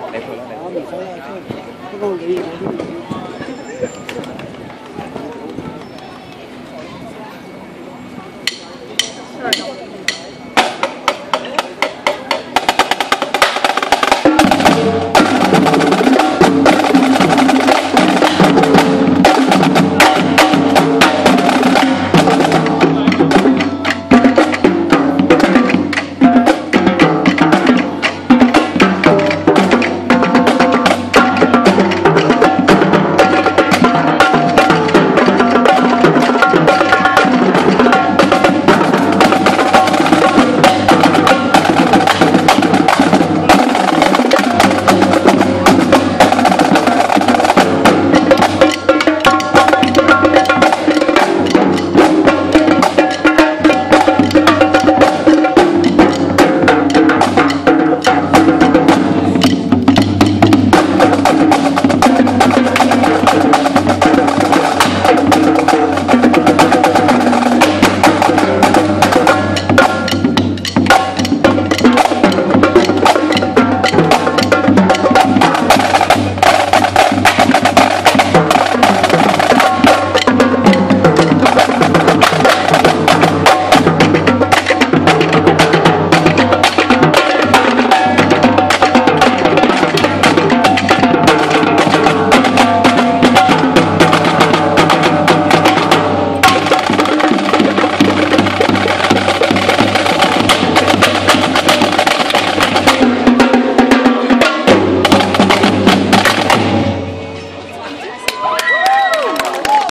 嚟佢啦，嚟。不你。